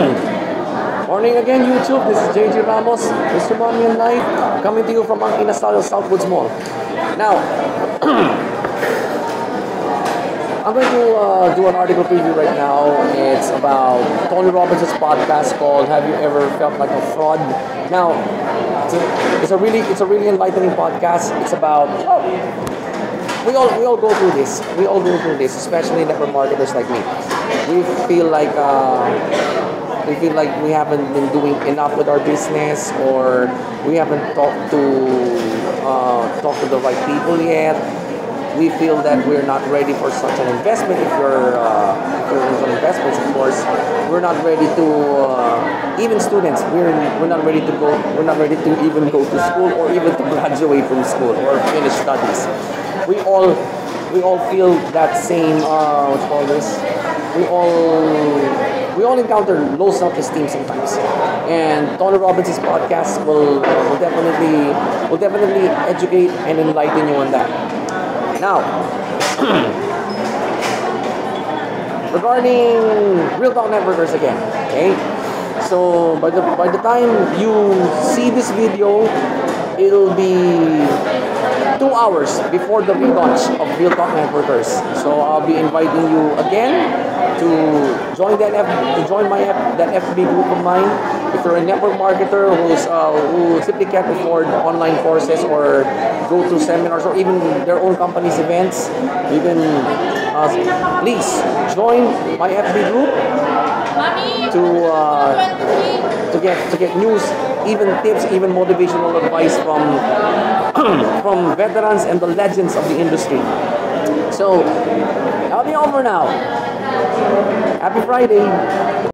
Morning again, YouTube. This is JG Ramos, Mr. Money and Life, coming to you from ang Southwoods Mall. Now, I'm going to uh, do an article preview right now. It's about Tony Robbins' podcast called "Have You Ever Felt Like a Fraud?" Now, it's a, it's a really, it's a really enlightening podcast. It's about oh, we all we all go through this. We all go through this, especially network marketers like me. We feel like uh, we feel like we haven't been doing enough with our business, or we haven't talked to uh, to the right people yet. We feel that we're not ready for such an investment. If you're uh, investments, of course, we're not ready to. Uh, even students, we're we're not ready to go. We're not ready to even go to school or even to graduate from school or finish studies we all we all feel that same uh, what you call this we all we all encounter low self-esteem sometimes and Tony Robbins' podcast will will definitely will definitely educate and enlighten you on that now regarding real talk networkers again okay so by the by the time you see this video it'll be two hours before the relaunch of Real Talk Networkers. So I'll be inviting you again to join that F, to join my F, that FB group of mine. If you're a network marketer who's uh, who simply can't afford online courses or go to seminars or even their own company's events, you can uh, please join my FB group to uh, to get to get news, even tips, even motivational advice from from veterans and the legends of the industry. So, that'll be over now. Happy Friday.